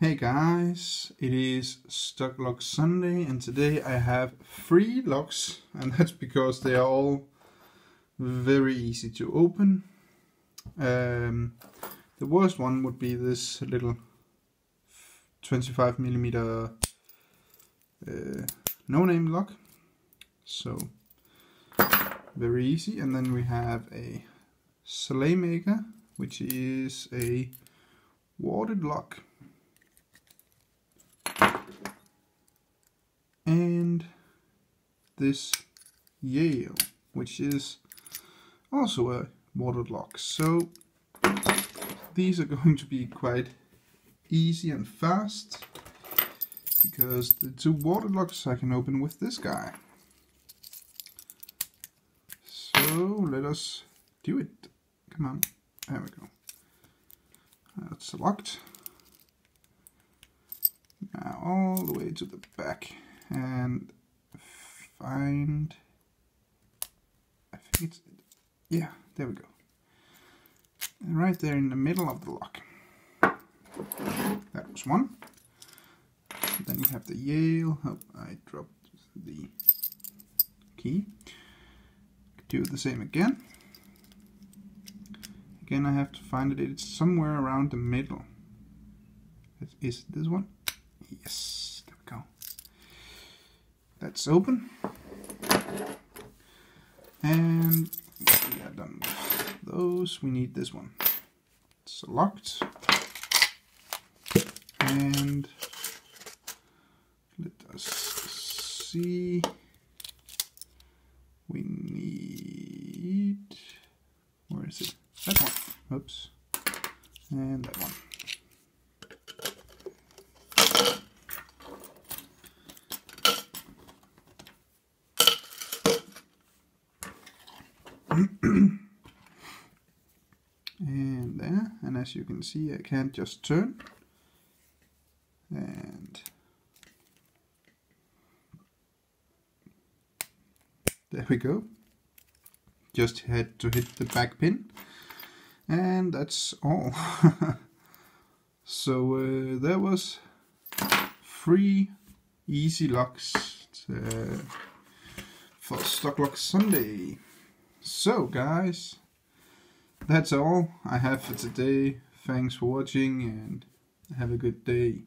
Hey guys, it is Stock Lock Sunday and today I have three locks and that's because they are all very easy to open. Um, the worst one would be this little 25 millimeter uh, no-name lock. So very easy and then we have a Slaymaker which is a warded lock and this Yale, which is also a warded lock. So these are going to be quite easy and fast because the two warded locks I can open with this guy. So let us do it. Come on, there we go. That's locked. Now all the way to the back and find, I think it's, yeah, there we go. And right there in the middle of the lock. That was one. Then you have the Yale. Oh, I dropped the key. Do the same again. Again, I have to find it. It's somewhere around the middle. Is this one? Yes that's open. And we are done with those. We need this one. It's locked. And let us see. We need, where is it? That one. Oops. And that one. And there and as you can see I can't just turn. And there we go. Just had to hit the back pin. And that's all. So uh, there was three easy locks uh, for Stock Lock Sunday so guys, that's all I have for today. Thanks for watching and have a good day.